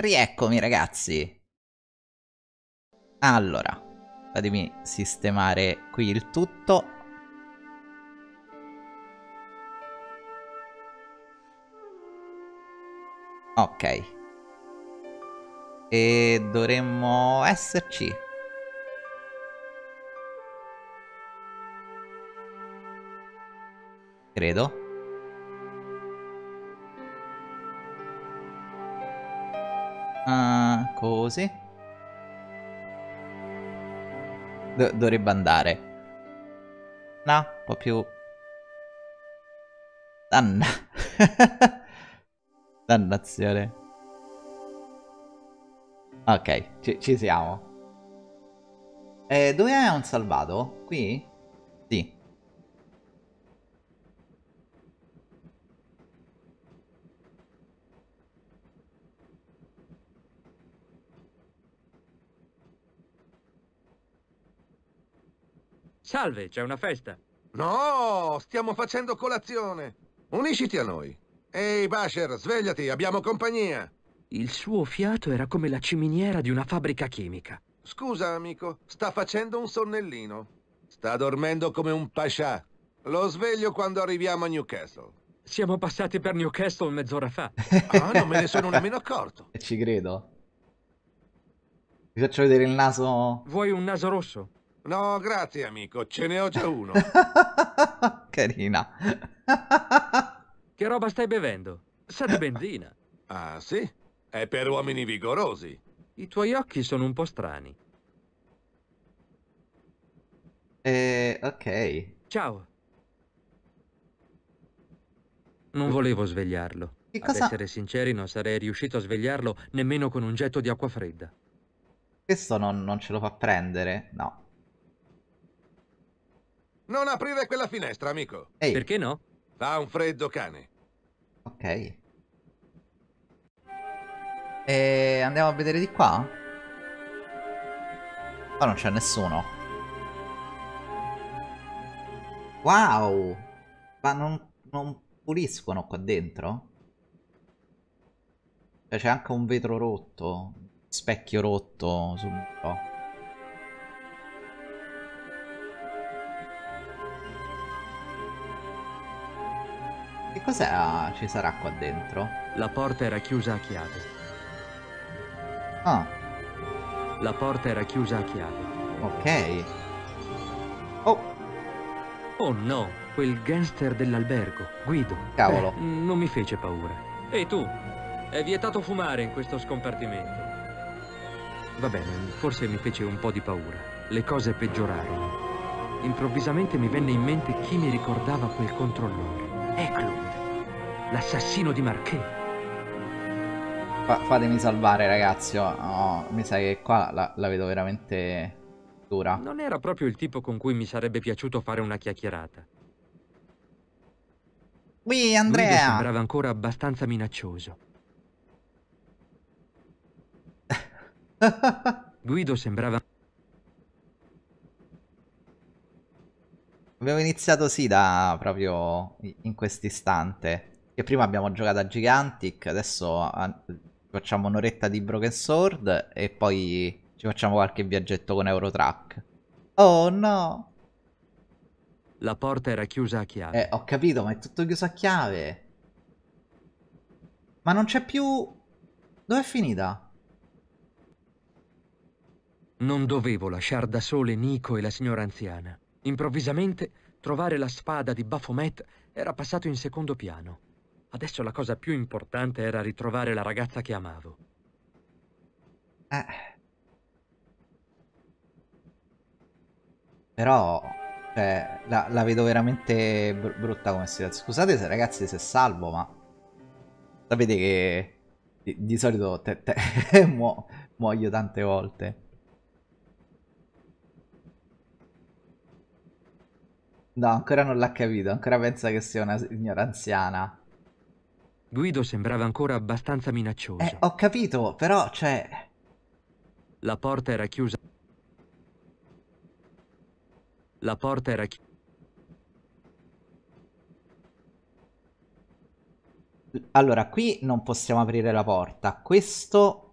Rieccomi ragazzi. Allora, fatemi sistemare qui il tutto. Ok. E dovremmo esserci. Credo. Così. Do dovrebbe andare. No, un po' più... Danna. Dannazione. Ok, ci, ci siamo. Eh, dove è un salvato? Qui? Sì. Salve, c'è una festa. No, stiamo facendo colazione. Unisciti a noi. Ehi, Basher, svegliati, abbiamo compagnia. Il suo fiato era come la ciminiera di una fabbrica chimica. Scusa, amico, sta facendo un sonnellino. Sta dormendo come un pascià. Lo sveglio quando arriviamo a Newcastle. Siamo passati per Newcastle mezz'ora fa. Ah, non me ne sono nemmeno accorto. Ci credo. Vi faccio vedere il naso. Vuoi un naso rosso? No, grazie amico, ce ne ho già uno. Carina. che roba stai bevendo? Sa di benzina. Ah, sì? È per uomini vigorosi. I tuoi occhi sono un po' strani. Eh, ok. Ciao. Non volevo svegliarlo. Che cosa... Ad essere sinceri, non sarei riuscito a svegliarlo nemmeno con un getto di acqua fredda. Questo non, non ce lo fa prendere, no. Non aprire quella finestra, amico. Ehi. Perché no? Fa un freddo cane. Ok. E andiamo a vedere di qua? Qua non c'è nessuno. Wow! Ma non, non puliscono qua dentro? Cioè c'è anche un vetro rotto, specchio rotto sul muro. Che cos'è ci sarà qua dentro? La porta era chiusa a chiave. Ah. La porta era chiusa a chiave. Ok. Oh. Oh no, quel gangster dell'albergo, Guido. Cavolo. Eh, non mi fece paura. E tu? È vietato fumare in questo scompartimento. Va bene, forse mi fece un po' di paura. Le cose peggiorarono. Improvvisamente mi venne in mente chi mi ricordava quel controllore. Eklund, l'assassino di Marché. Fa fatemi salvare ragazzi, oh, mi sa che qua la, la, vedo veramente dura. Non era proprio il tipo con cui mi sarebbe piaciuto fare una chiacchierata. Qui Andrea! Guido sembrava ancora abbastanza minaccioso. Guido sembrava... Abbiamo iniziato sì da proprio in questo istante. Che prima abbiamo giocato a Gigantic, adesso a, facciamo un'oretta di Broken Sword e poi ci facciamo qualche viaggetto con Eurotrack. Oh no! La porta era chiusa a chiave. Eh, ho capito, ma è tutto chiuso a chiave. Ma non c'è più... Dov'è finita? Non dovevo lasciare da sole Nico e la signora anziana. Improvvisamente trovare la spada di Baphomet era passato in secondo piano. Adesso la cosa più importante era ritrovare la ragazza che amavo. Eh. Però, cioè, la, la vedo veramente br brutta come situazione. Scusate se ragazzi se salvo, ma sapete che di, di solito te, te mu muoio tante volte. No, ancora non l'ha capito, ancora pensa che sia una signora anziana. Guido sembrava ancora abbastanza minaccioso. Eh, ho capito, però, cioè... La porta era chiusa. La porta era chiusa. Allora, qui non possiamo aprire la porta. Questo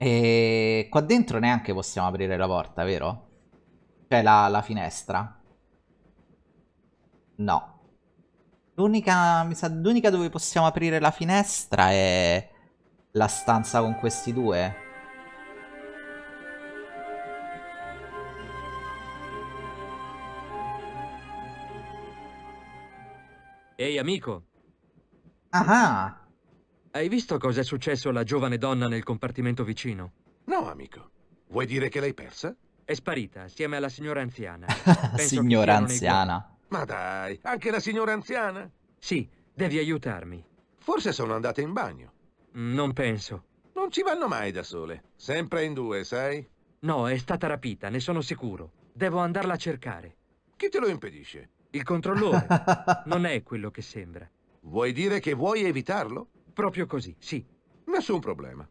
E qua dentro neanche possiamo aprire la porta, vero? Cioè la, la finestra. No. L'unica, mi sa, l'unica dove possiamo aprire la finestra è la stanza con questi due. Ehi amico, Ah, hai visto cosa è successo alla giovane donna nel compartimento vicino? No, amico. Vuoi dire che l'hai persa? È sparita assieme alla signora anziana. Signora anziana. Ma dai, anche la signora anziana? Sì, devi aiutarmi. Forse sono andate in bagno. Non penso. Non ci vanno mai da sole. Sempre in due, sai? No, è stata rapita, ne sono sicuro. Devo andarla a cercare. Chi te lo impedisce? Il controllore non è quello che sembra. Vuoi dire che vuoi evitarlo? Proprio così, sì. Nessun problema.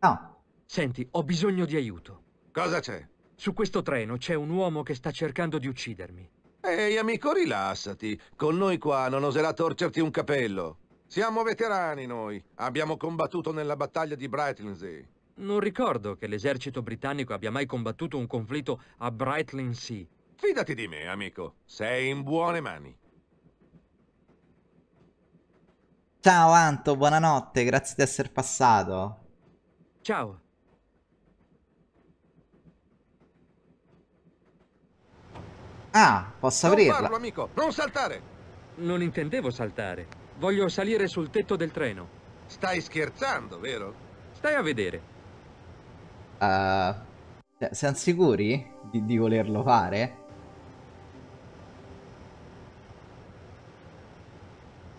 No. Senti, ho bisogno di aiuto. Cosa c'è? Su questo treno c'è un uomo che sta cercando di uccidermi. Ehi, amico, rilassati. Con noi qua non oserà torcerti un capello. Siamo veterani noi. Abbiamo combattuto nella battaglia di Brightlingsea. Non ricordo che l'esercito britannico abbia mai combattuto un conflitto a Brightling Sea. Fidati di me, amico. Sei in buone mani. Ciao Anto, buonanotte, grazie di essere passato. Ciao. Ah, posso Non aprirla? farlo, amico. Non saltare. Non intendevo saltare. Voglio salire sul tetto del treno. Stai scherzando, vero? Stai a vedere. Cioè, siamo sicuri di, di volerlo fare?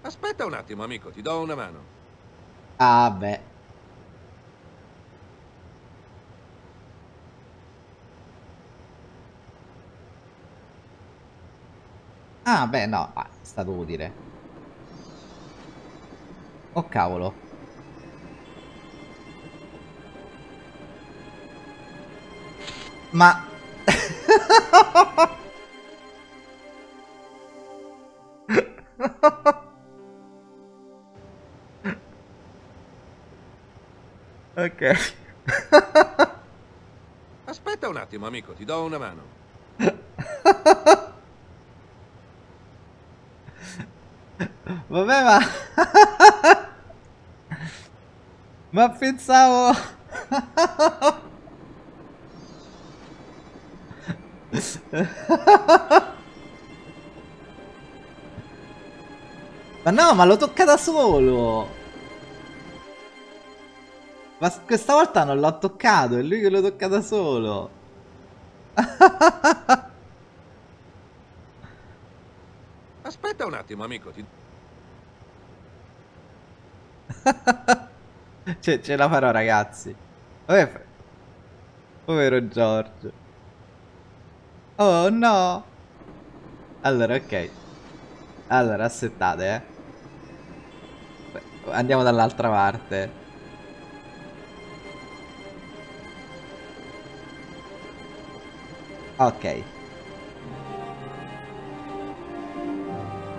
Aspetta un attimo, amico. Ti do una mano. Ah, beh. Ah, beh, no, ah, è stato utile. Oh, cavolo. Ma... ok. Aspetta un attimo, amico. Ti do una mano. Vabbè, ma... ma pensavo... ma no, ma lo tocca da solo! Ma questa volta non l'ho toccato, è lui che lo tocca da solo. Aspetta un attimo, amico. Ti... Ce, ce la farò, ragazzi. Vabbè, Povero Giorgio. Oh no. Allora, ok. Allora, aspettate, eh. Andiamo dall'altra parte. Ok.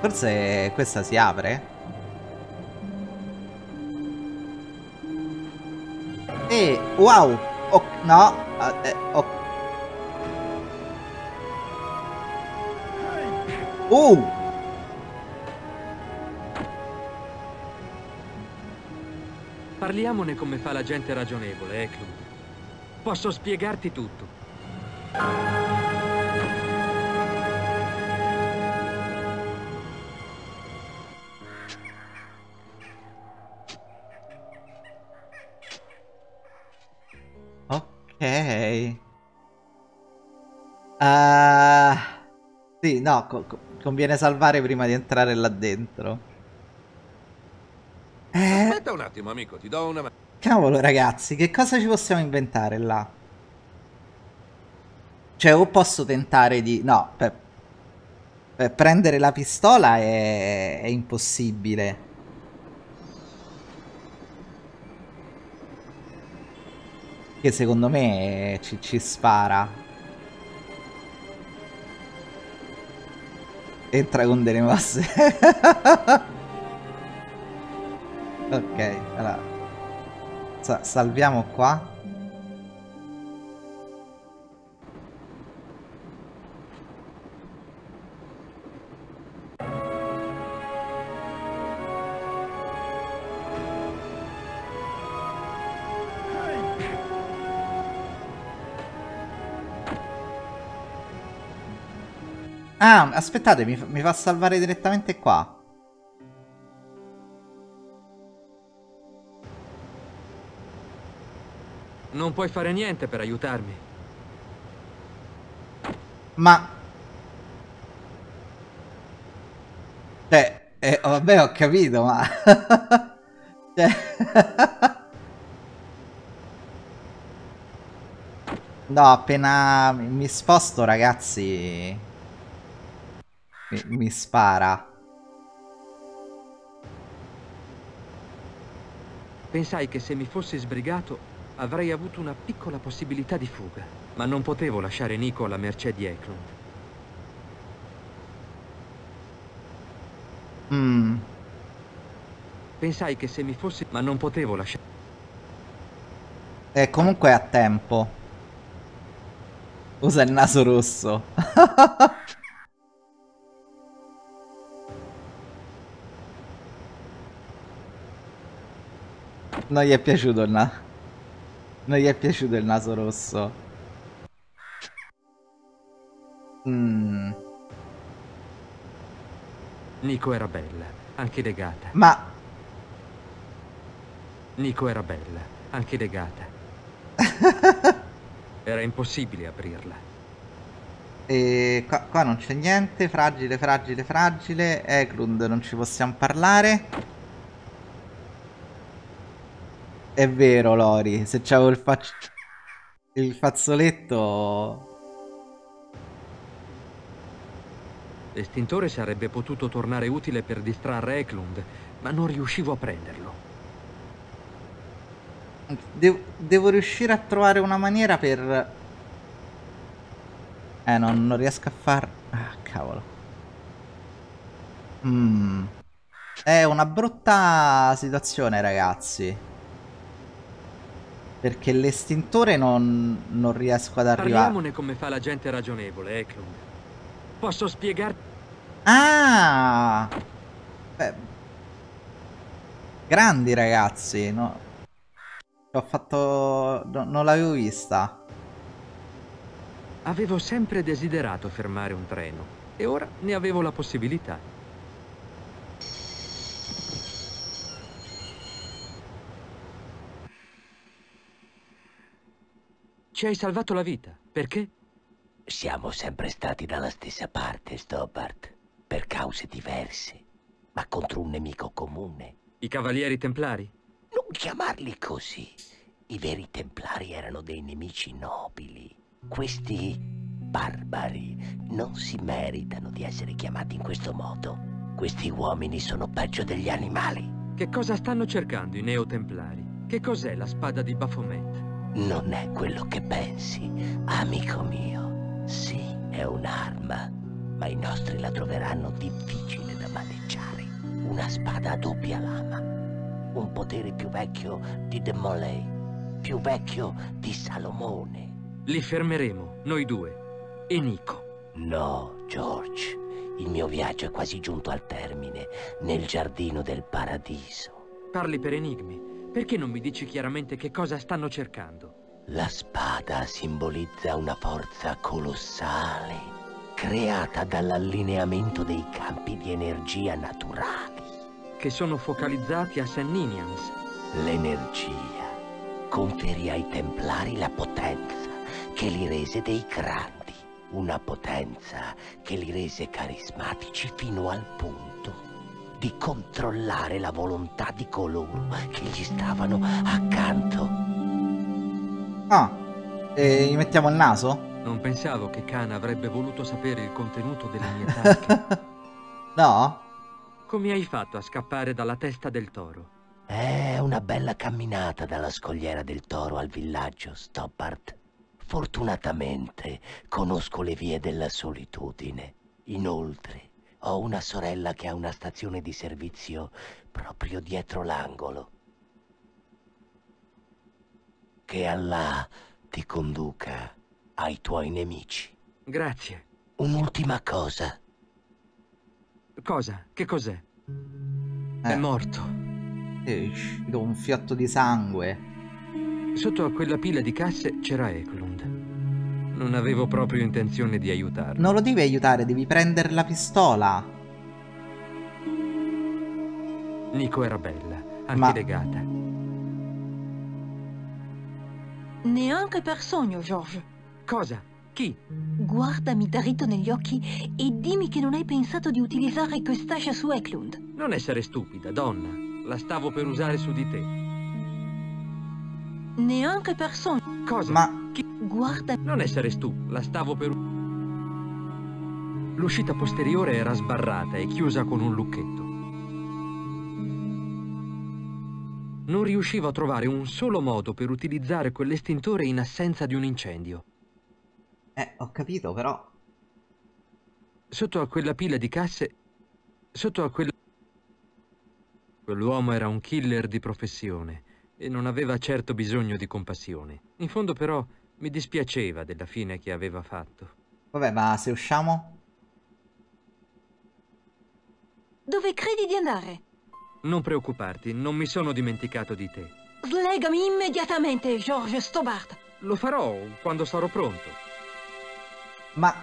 Forse questa si apre? Wow! Oh, no! eh, oh. Uh! Parliamone come fa la gente ragionevole, eh, Clue. Posso spiegarti tutto. No, co- co- conviene salvare prima di entrare là dentro. Eh, Aspetta un attimo, amico. Ti do una cavolo, ragazzi, che cosa ci possiamo inventare là? Cioè, o posso tentare di... No, per, per prendere la pistola è, è impossibile. Che secondo me ci, ci spara. Entra con delle mosse. ok, allora. Sa- salviamo qua. Ah, aspettate, mi, mi fa salvare direttamente qua. Non puoi fare niente per aiutarmi. Ma... Cioè, eh, vabbè, ho capito, ma... cioè... no, appena mi sposto, ragazzi... Mi, mi spara. Pensai che se mi fossi sbrigato avrei avuto una piccola possibilità di fuga, ma non potevo lasciare Nico alla mercé di Eklund. Mm. Pensai che se mi fossi... ma non potevo lasciare... E comunque a tempo. Usa il naso rosso. non gli è piaciuto il naso. Non gli è piaciuto il naso rosso. Mm. Nico era bella, anche legata. Ma... Nico era bella, anche legata. era impossibile aprirla. E qua, qua non c'è niente, fragile, fragile, fragile. Eklund non ci possiamo parlare. È vero, Lori. Se c'avevo il, fac... il fazzoletto... L'estintore sarebbe potuto tornare utile per distrarre Eklund, ma non riuscivo a prenderlo. Devo, devo riuscire a trovare una maniera per... Eh, non, non riesco a far... Ah, cavolo. Mm. È una brutta situazione, ragazzi. Perché l'estintore non, non riesco ad arrivare. Parliamone come fa la gente ragionevole, Eklund. Posso spiegarti? Ah! Beh. Grandi ragazzi, no? Ho fatto... No, non l'avevo vista. Avevo sempre desiderato fermare un treno e ora ne avevo la possibilità. Ci hai salvato la vita. Perché? Siamo sempre stati dalla stessa parte, Stobbart. Per cause diverse, ma contro un nemico comune. I Cavalieri Templari? Non chiamarli così. I veri Templari erano dei nemici nobili. Questi barbari non si meritano di essere chiamati in questo modo. Questi uomini sono peggio degli animali. Che cosa stanno cercando i Neotemplari? Che cos'è la spada di Baphomet? Non è quello che pensi, amico mio. Sì, è un'arma, ma i nostri la troveranno difficile da maneggiare. Una spada a doppia lama. Un potere più vecchio di De Molay, più vecchio di Salomone. Li fermeremo, noi due. E Nico. No, George. Il mio viaggio è quasi giunto al termine, nel giardino del paradiso. Parli per enigmi. Perché non mi dici chiaramente che cosa stanno cercando? La spada simbolizza una forza colossale, creata dall'allineamento dei campi di energia naturali. Che sono focalizzati a St. Ninians. L'energia conferì ai Templari la potenza che li rese dei grandi. Una potenza che li rese carismatici fino al punto di controllare la volontà di coloro che gli stavano accanto. Ah, e gli mettiamo il naso? Non pensavo che Khan avrebbe voluto sapere il contenuto delle mie tasche. no? Come hai fatto a scappare dalla testa del toro? È una bella camminata dalla scogliera del toro al villaggio, Stoppard. Fortunatamente conosco le vie della solitudine. Inoltre, ho una sorella che ha una stazione di servizio proprio dietro l'angolo. Che Allah ti conduca ai tuoi nemici. Grazie. Un'ultima cosa. Cosa? Che cos'è? Eh. È morto. Eh, do un fiotto di sangue. Sotto a quella pila di casse c'era Eklund. Non avevo proprio intenzione di aiutarlo. Non lo devi aiutare, devi prendere la pistola. Nico era bella, anche Ma- legata. Neanche per sogno, George. Cosa? Chi? Guardami dritto negli occhi e dimmi che non hai pensato di utilizzare quest'ascia su Eklund. Non essere stupida, donna. La stavo per usare su di te. Neanche per sogno. Cosa? Ma Guarda, Non essere stupida, la stavo per... L'uscita posteriore era sbarrata e chiusa con un lucchetto. Non riuscivo a trovare un solo modo per utilizzare quell'estintore in assenza di un incendio. eh, ho capito, però Sotto a quella pila di casse... Sotto a quella... Quell'uomo era un killer di professione e non aveva certo bisogno di compassione. In fondo però mi dispiaceva della fine che aveva fatto. vabbè, ma se usciamo? dove credi di andare? Non preoccuparti, non mi sono dimenticato di te. Slegami immediatamente, George Stobart. Lo farò quando sarò pronto. Ma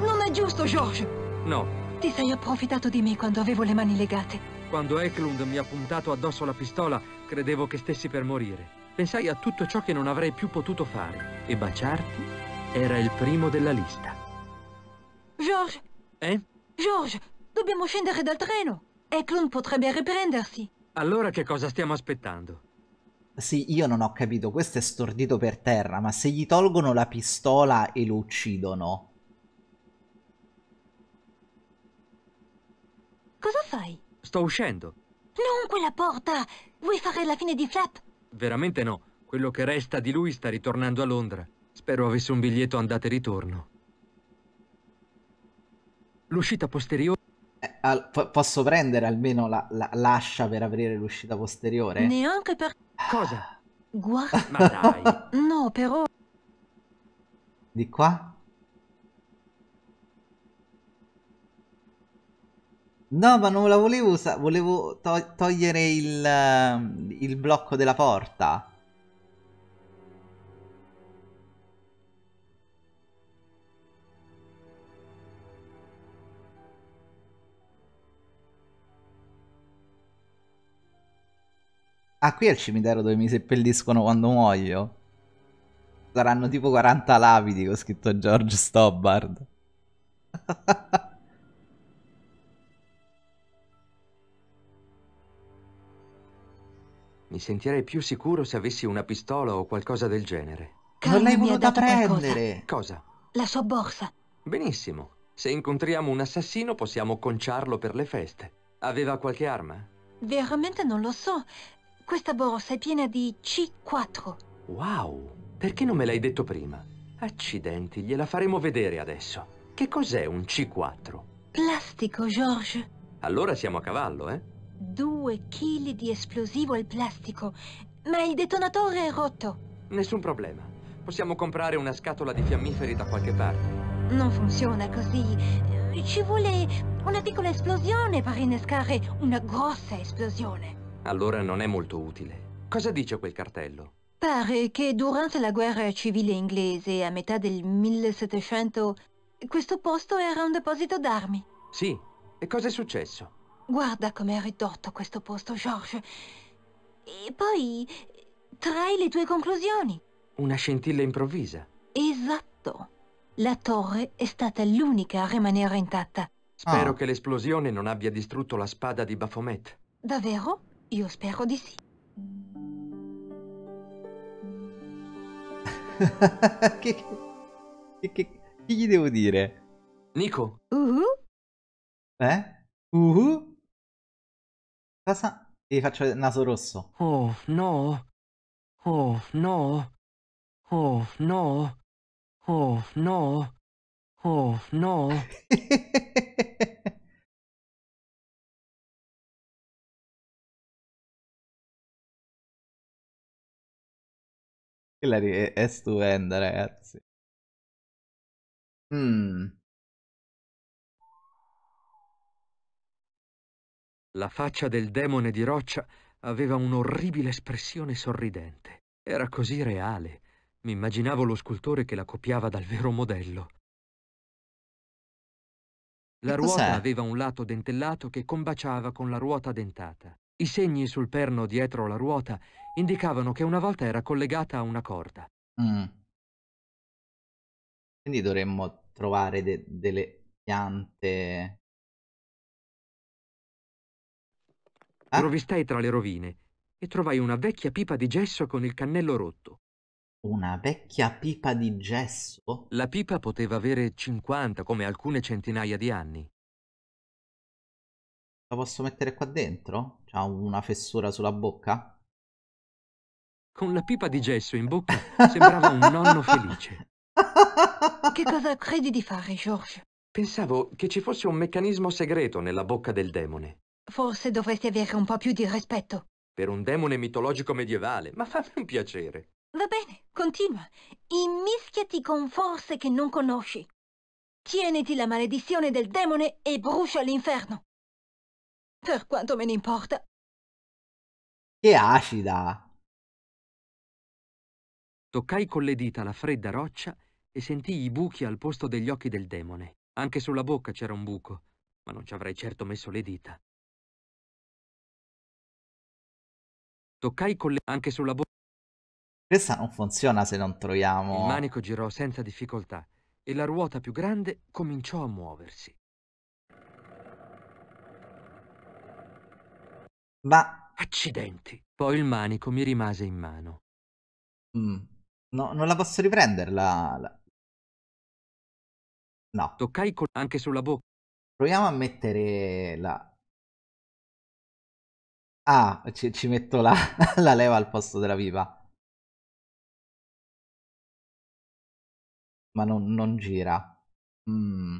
Non è giusto, George. No, Ti sei approfittato di me quando avevo le mani legate. Quando Eklund mi ha puntato addosso la pistola, credevo che stessi per morire. Pensai a tutto ciò che non avrei più potuto fare. E baciarti era il primo della lista. George, Eh? George, dobbiamo scendere dal treno. Eklund potrebbe riprendersi. Allora che cosa stiamo aspettando? sì, io non ho capito, questo è stordito per terra, ma se gli tolgono la pistola e lo uccidono, Cosa fai? Sto uscendo. Non quella porta! Vuoi fare la fine di Flap? Veramente no. Quello che resta di lui sta ritornando a Londra. Spero avesse un biglietto andata e ritorno. L'uscita posteriore... eh, al- po- posso prendere almeno la- la- l'ascia per aprire l'uscita posteriore? Neanche per... Cosa? Guarda... Ma dai. No, però... Di qua? No, ma non la volevo usare, volevo to- togliere il, il blocco della porta. Ah, qui è il cimitero dove mi seppelliscono quando muoio. Saranno tipo 40 lapidi con scritto George Stobbard. Mi sentirei più sicuro se avessi una pistola o qualcosa del genere. non l'hai Carlo mi ha voluta dato qualcosa. prendere. Cosa? La sua borsa. Benissimo. Se incontriamo un assassino possiamo conciarlo per le feste. Aveva qualche arma? Veramente non lo so. Questa borsa è piena di C4. Wow, perché non me l'hai detto prima? Accidenti, gliela faremo vedere adesso. Che cos'è un C4? Plastico, George. Allora siamo a cavallo, eh? Due chili di esplosivo al plastico. Ma il detonatore è rotto. Nessun problema. Possiamo comprare una scatola di fiammiferi da qualche parte. Non funziona così. Ci vuole una piccola esplosione per innescare una grossa esplosione. Allora non è molto utile. Cosa dice quel cartello? Pare che durante la guerra civile inglese a metà del 1700 questo posto era un deposito d'armi. Sì. E cosa è successo? Guarda com'è ridotto questo posto, George. E poi trai le tue conclusioni. Una scintilla improvvisa. Esatto. La torre è stata l'unica a rimanere intatta. Spero Ah. che l'esplosione non abbia distrutto la spada di Baphomet. Davvero? Io spero di sì. che, che, che, che gli devo dire? Nico, Uh, Eh? Uh? Cosa? Ti faccio il naso rosso. Oh, no. Oh, no. Oh, no. Oh, no. Oh, no. Quella è, è stupenda, ragazzi. Mm. La faccia del demone di roccia aveva un'orribile espressione sorridente. Era così reale. Mi immaginavo lo scultore che la copiava dal vero modello. La ruota aveva un lato dentellato che combaciava con la ruota dentata. I segni sul perno dietro la ruota indicavano che una volta era collegata a una corda. Mm. Quindi dovremmo trovare de- delle piante. Ah? Rovestai tra le rovine e trovai una vecchia pipa di gesso con il cannello rotto. Una vecchia pipa di gesso? La pipa poteva avere 50 come alcune centinaia di anni. La posso mettere qua dentro? C'ha una fessura sulla bocca? Con la pipa di gesso in bocca sembrava un nonno felice. Che cosa credi di fare, George? Pensavo che ci fosse un meccanismo segreto nella bocca del demone. Forse dovresti avere un po' più di rispetto. Per un demone mitologico medievale, ma fammi un piacere. Va bene, continua. Immischiati con forze che non conosci. Tieniti la maledizione del demone e brucia l'inferno. Per quanto me ne importa. Che acida! Toccai con le dita la fredda roccia e sentii i buchi al posto degli occhi del demone. Anche sulla bocca c'era un buco, ma non ci avrei certo messo le dita. Toccai con le... anche sulla bocca. Questa non funziona se non troviamo. Il manico girò senza difficoltà e la ruota più grande cominciò a muoversi. Ma Accidenti! Poi il manico mi rimase in mano. mm, no, non la posso riprenderla. la- No, Toccai con... anche sulla bocca. proviamo a mettere la. Ah, ci, ci metto la, la leva al posto della pipa. Ma non, non gira. Mm.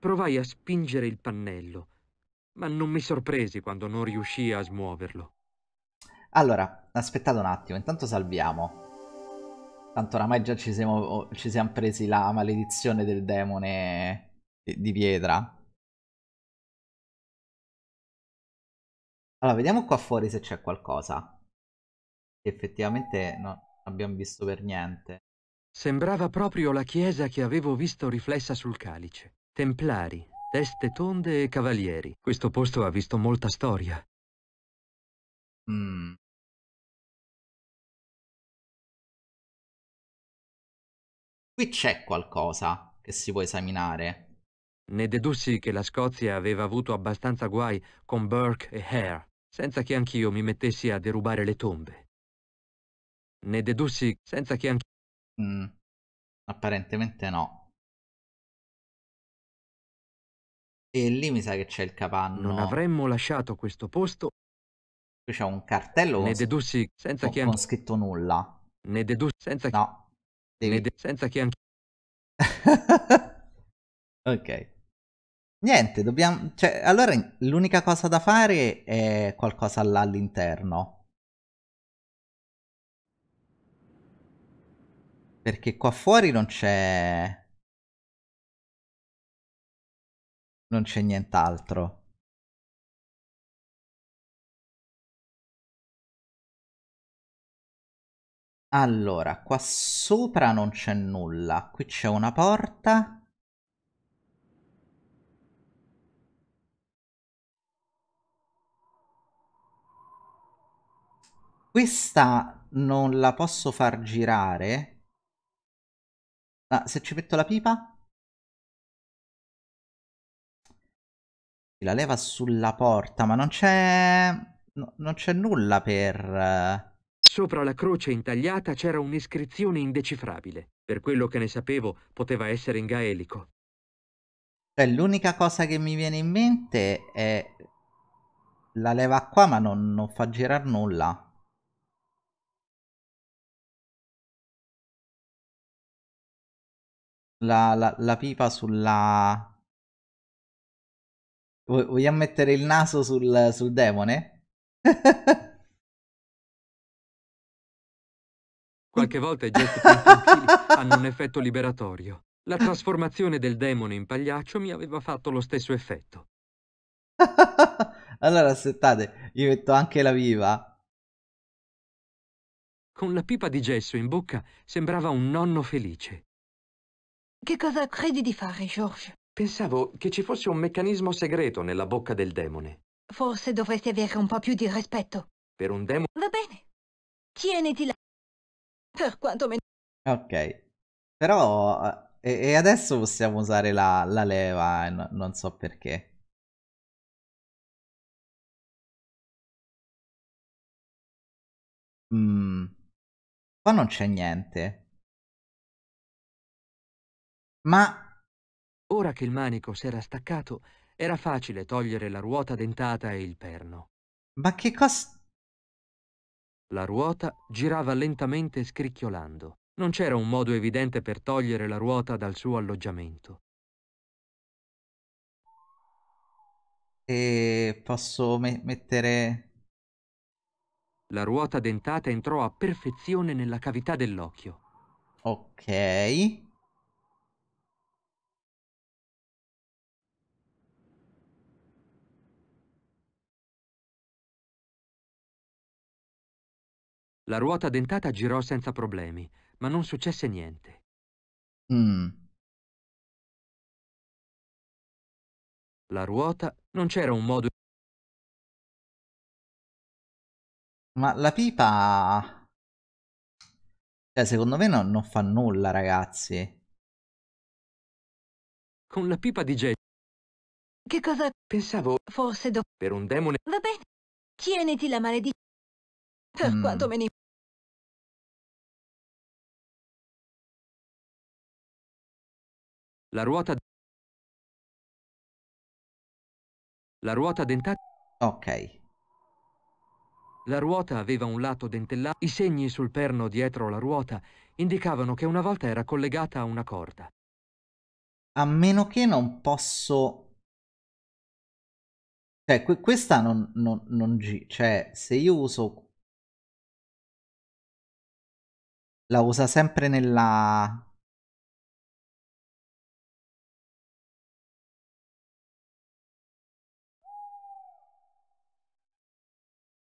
Provai a spingere il pannello, ma non mi sorpresi quando non riuscii a smuoverlo. Allora, aspettate un attimo, intanto salviamo. Tanto oramai già ci siamo, ci siamo presi la maledizione del demone di pietra. Allora, vediamo qua fuori se c'è qualcosa. Che effettivamente non abbiamo visto per niente. Sembrava proprio la chiesa che avevo visto riflessa sul calice. Templari, teste tonde e cavalieri. Questo posto ha visto molta storia. Mm. Qui c'è qualcosa che si può esaminare. Ne dedussi che la Scozia aveva avuto abbastanza guai con Burke e Hare, senza che anch'io mi mettessi a derubare le tombe. Ne dedussi senza che anch'io... Mm. Apparentemente no. E lì mi sa che c'è il capanno. Non avremmo lasciato questo posto, Qui c'è un cartello ne dedussi senza con- che con anch'io... scritto nulla. Ne dedussi senza che... No. ne Devi... de- senza che anch'io... ok. Niente, dobbiamo... Cioè, allora l'unica cosa da fare è qualcosa là all'interno. Perché qua fuori non c'è... Non c'è nient'altro. Allora, qua sopra non c'è nulla. Qui c'è una porta. Questa non la posso far girare. Ah, se ci metto la pipa? La leva sulla porta, ma non c'è... no- non c'è nulla per... Sopra la croce intagliata c'era un'iscrizione indecifrabile. Per quello che ne sapevo, poteva essere in gaelico. Cioè, l'unica cosa che mi viene in mente è la leva qua, ma non, non fa girare nulla. La, la- la pipa sulla... Vo- Vogliamo mettere il naso sul, sul demone? Qualche volta i gesti infantili hanno un effetto liberatorio. La trasformazione del demone in pagliaccio mi aveva fatto lo stesso effetto. allora aspettate, io metto anche la viva. Con la pipa di gesso in bocca sembrava un nonno felice. Che cosa credi di fare, George? Pensavo che ci fosse un meccanismo segreto nella bocca del demone. Forse dovresti avere un po' più di rispetto. Per un demone... Va bene. Tieniti là. Per quanto me... Ok. Però... E, e adesso possiamo usare la, la leva, no, non so perché. Mm. Qua non c'è niente. Ma... Ora che il manico s'era staccato, era facile togliere la ruota dentata e il perno. Ma che cosa... La ruota girava lentamente scricchiolando. Non c'era un modo evidente per togliere la ruota dal suo alloggiamento. E posso me mettere... La ruota dentata entrò a perfezione nella cavità dell'occhio. Ok. La ruota dentata girò senza problemi, ma non successe niente. Mm. La ruota non c'era un modo. Ma la pipa... Cioè, secondo me non, non fa nulla, ragazzi. Con la pipa di gesso. Che cosa... Pensavo... Forse do... Per un demone... Va bene. Tieniti la maledizione. Mm. quanto me ne... La ruota... La ruota dentata... Ok. La ruota aveva un lato dentellato. I segni sul perno dietro la ruota indicavano che una volta era collegata a una corda. A meno che non posso... Cioè, que- questa non, non, non Cioè, se io uso... La usa sempre nella...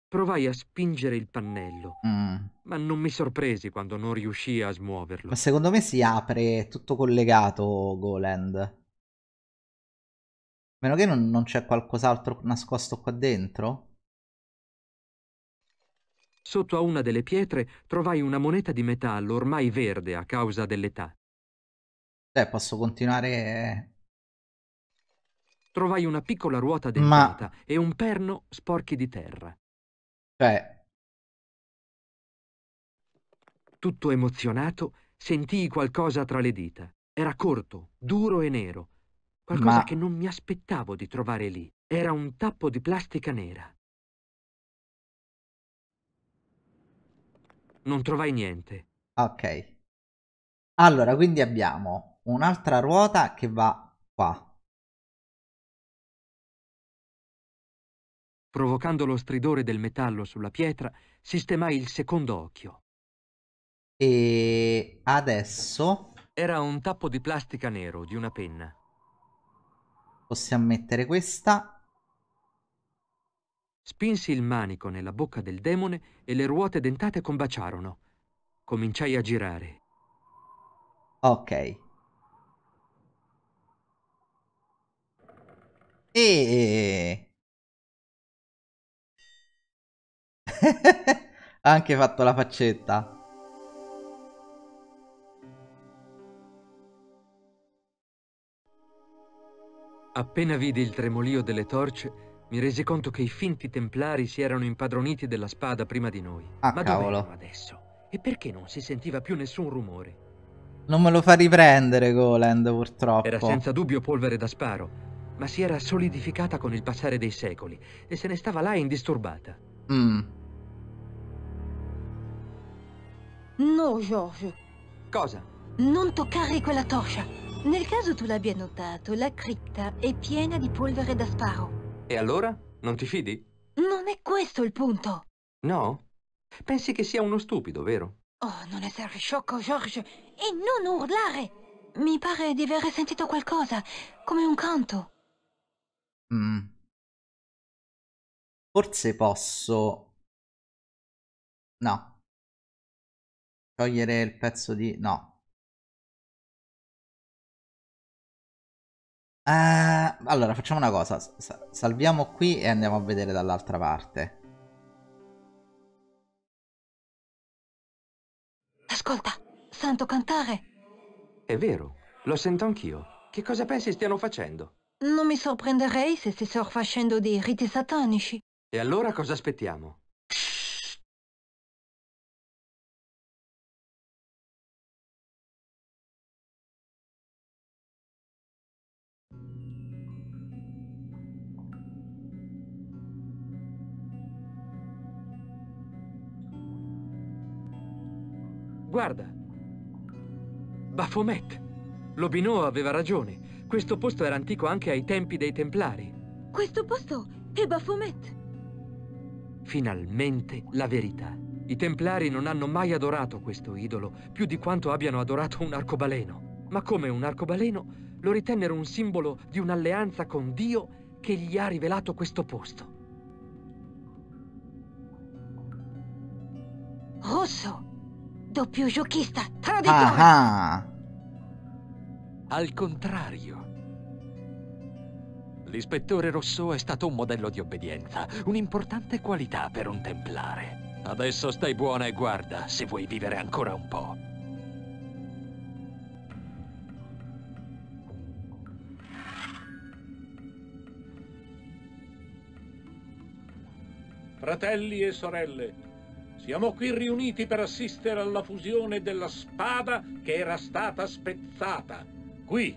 Provai a spingere il pannello, Mm. ma non mi sorpresi quando non riuscii a smuoverlo. Ma secondo me si apre è tutto collegato Goland. A meno che non, non c'è qualcos'altro nascosto qua dentro. Sotto a una delle pietre trovai una moneta di metallo ormai verde a causa dell'età. Cioè, posso continuare... Trovai una piccola ruota Ma- dentata e un perno sporchi di terra. Cioè, Tutto emozionato, sentii qualcosa tra le dita. Era corto, duro e nero. Qualcosa Ma- che non mi aspettavo di trovare lì. Era un tappo di plastica nera. Non trovai niente. ok. Allora, quindi abbiamo un'altra ruota che va qua. Provocando lo stridore del metallo sulla pietra, sistemai il secondo occhio. E adesso Era un tappo di plastica nero di una penna. possiamo mettere questa. Spinsi il manico nella bocca del demone e le ruote dentate combaciarono. Cominciai a girare. Ok. E... Ha anche fatto la faccetta. Appena vidi il tremolio delle torce, mi resi conto che i finti templari si erano impadroniti della spada prima di noi. Ah, Ma cavolo. adesso? E perché non si sentiva più nessun rumore? Non me lo fa riprendere Goland, purtroppo. Era senza dubbio polvere da sparo, ma si era solidificata con il passare dei secoli e se ne stava là indisturbata. Mm. No, George. Cosa? Non toccare quella torcia. Nel caso tu l'abbia notato, la cripta è piena di polvere da sparo. E allora? Non ti fidi? Non è questo il punto. No? Pensi che sia uno stupido, vero? Oh, non essere sciocco, George, e non urlare. Mi pare di aver sentito qualcosa, come un canto. Mm. Forse posso... No. Togliere il pezzo di... No. Eh, allora, facciamo una cosa. Salviamo qui e andiamo a vedere dall'altra parte. Ascolta, sento cantare. È vero, lo sento anch'io. Che cosa pensi stiano facendo? Non mi sorprenderei se stessero facendo dei riti satanici. E allora cosa aspettiamo? Guarda. Baphomet. Lobinot aveva ragione. Questo posto era antico anche ai tempi dei Templari. Questo posto è Baphomet. Finalmente la verità. I Templari non hanno mai adorato questo idolo più di quanto abbiano adorato un arcobaleno. Ma come un arcobaleno lo ritennero un simbolo di un'alleanza con Dio che gli ha rivelato questo posto. Rosso. Doppio giochista, traditore. Ah, Al contrario. L'ispettore Rousseau è stato un modello di obbedienza, un'importante qualità per un templare. Adesso stai buona e guarda se vuoi vivere ancora un po'. Fratelli e sorelle, siamo qui riuniti per assistere alla fusione della spada che era stata spezzata. Qui,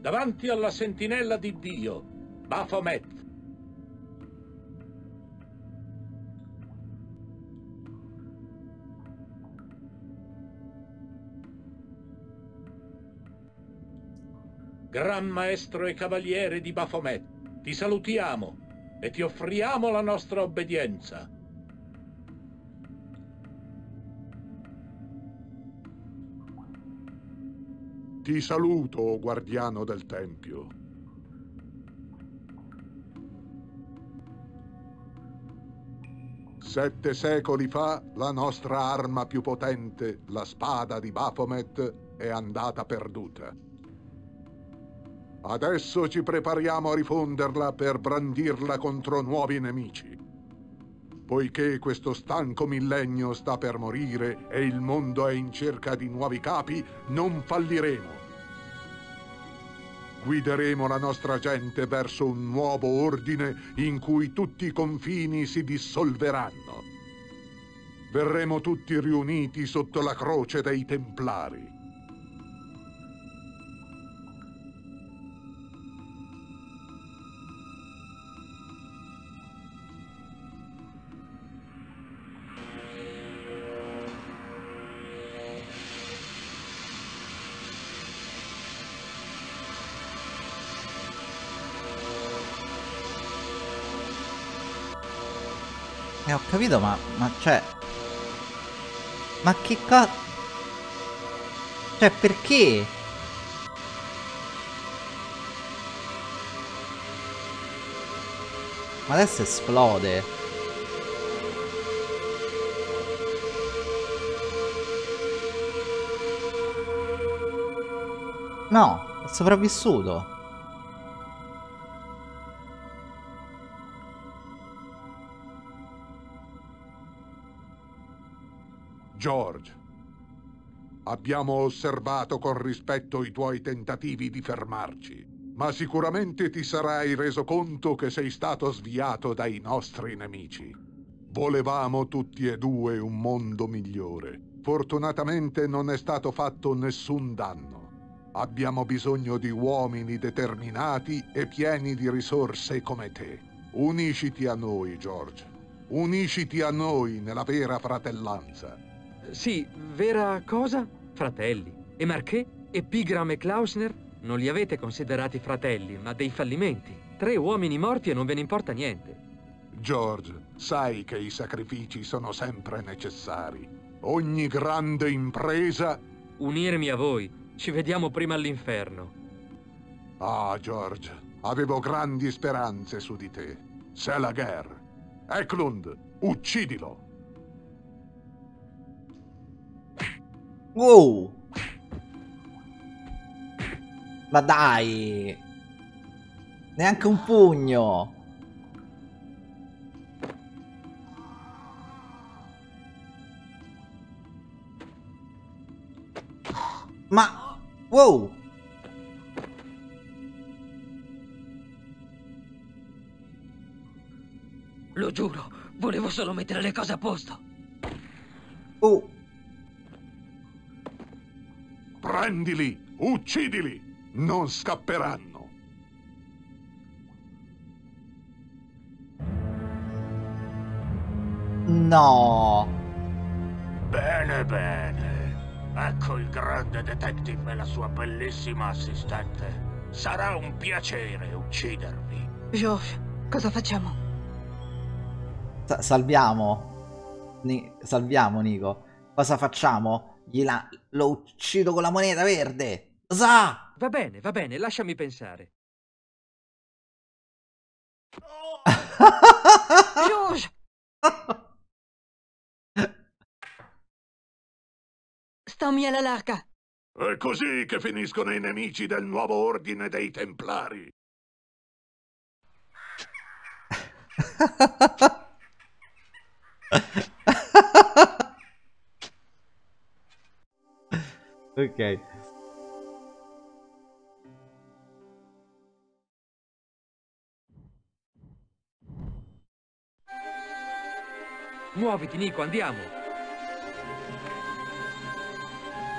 davanti alla sentinella di Dio, Baphomet. Gran maestro e cavaliere di Baphomet, ti salutiamo e ti offriamo la nostra obbedienza. Ti saluto, guardiano del Tempio. Sette secoli fa, la nostra arma più potente, la spada di Baphomet, è andata perduta. Adesso ci prepariamo a rifonderla per brandirla contro nuovi nemici. Poiché questo stanco millennio sta per morire e il mondo è in cerca di nuovi capi, non falliremo. Guideremo la nostra gente verso un nuovo ordine in cui tutti i confini si dissolveranno. Verremo tutti riuniti sotto la croce dei Templari. Capito, ma, ma cioè... Ma che co... Cioè, perché? Ma adesso esplode. No, è sopravvissuto. George, abbiamo osservato con rispetto i tuoi tentativi di fermarci, ma sicuramente ti sarai reso conto che sei stato sviato dai nostri nemici. Volevamo tutti e due un mondo migliore. Fortunatamente non è stato fatto nessun danno. Abbiamo bisogno di uomini determinati e pieni di risorse come te. Unisciti a noi, George. Unisciti a noi nella vera fratellanza. Sì, vera cosa? Fratelli. E Marché? E Pigram e Klausner? Non li avete considerati fratelli, ma dei fallimenti. Tre uomini morti e non ve ne importa niente. George, sai che i sacrifici sono sempre necessari. Ogni grande impresa... Unirmi a voi Ci vediamo prima all'inferno. Ah, George, avevo grandi speranze su di te. C'est la guerre. Eklund, uccidilo. Wow! Ma dai! Neanche un pugno! Ma... Wow! Lo giuro, volevo solo mettere le cose a posto. Oh! Prendili, uccidili. Non scapperanno. No! Bene, bene. Ecco il grande detective e la sua bellissima assistente. Sarà un piacere uccidervi. George, cosa facciamo? Sa- salviamo. Ni- salviamo Nico. Cosa facciamo? Gliela... Lo uccido con la moneta verde. Sa! Va bene, va bene, lasciami pensare. George! Stammi alla larga. È così che finiscono i nemici del nuovo ordine dei Templari. ok. Muoviti, Nico, andiamo.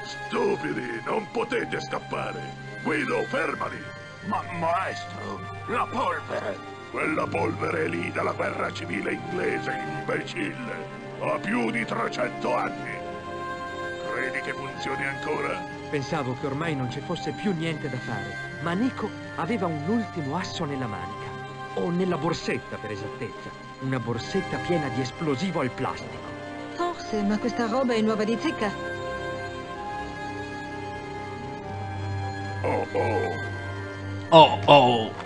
Stupidi, non potete scappare. Guido, fermali. Ma maestro, la polvere. Quella polvere è lì dalla guerra civile inglese, imbecille. Ha più di 300 anni. Credi che funzioni ancora? Pensavo che ormai non ci fosse più niente da fare, ma Nico aveva un ultimo asso nella manica. O nella borsetta, per esattezza. Una borsetta piena di esplosivo al plastico. Forse, ma questa roba è nuova di zecca. Oh oh. Oh oh.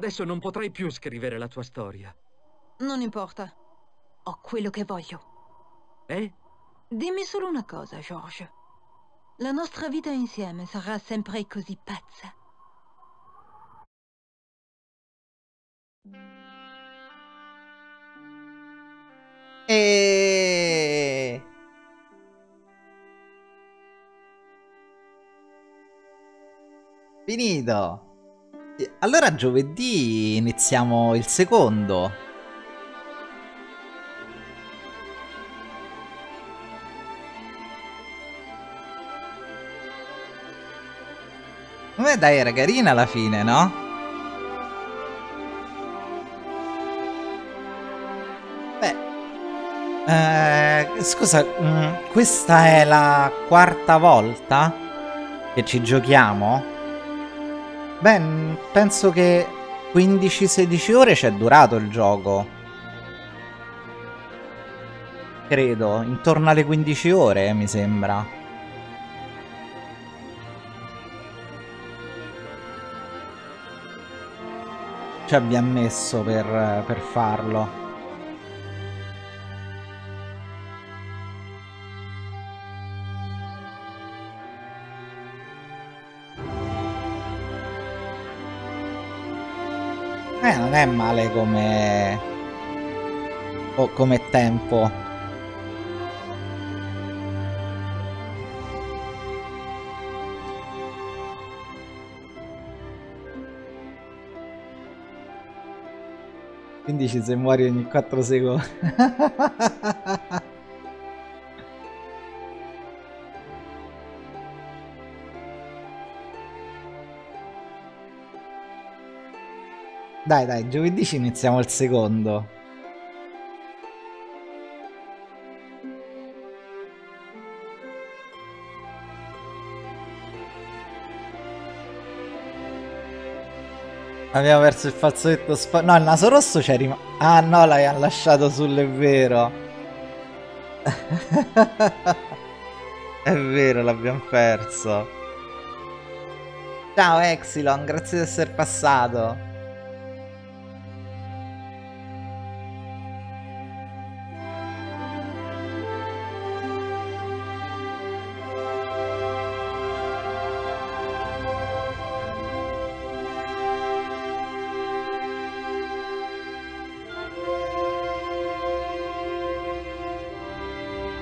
Adesso non potrai più scrivere la tua storia. Non importa. Ho quello che voglio. Eh? Dimmi solo una cosa, George. La nostra vita insieme sarà sempre così pazza. E... Finito. Allora giovedì iniziamo il secondo. Beh, dai, era carina alla fine, no? Eh, scusa, mm, questa è la quarta volta che ci giochiamo? Beh, penso che 15-16 ore ci è durato il gioco. Credo, intorno alle 15 ore, mi sembra. Ci abbiamo messo per, per farlo. Non è male come... o come tempo. 15 se muori ogni 4 secondi. dai, dai, giovedì ci iniziamo il secondo. Abbiamo perso il fazzoletto spa... No, il naso rosso c'è rimasto... Ah no, l'hai lasciato sul... vero. è vero, l'abbiamo perso. Ciao Exilon, grazie di essere passato.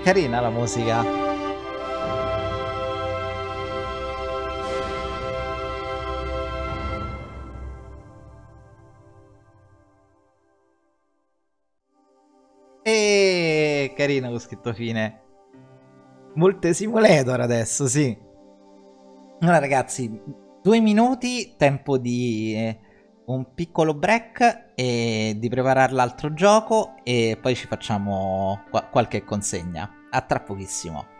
Carina la musica. E carino con scritto fine. Molte simulator adesso, sì. Allora ragazzi, due minuti, tempo di eh, un piccolo break e di preparare l'altro gioco e poi ci facciamo qualche consegna. A tra pochissimo.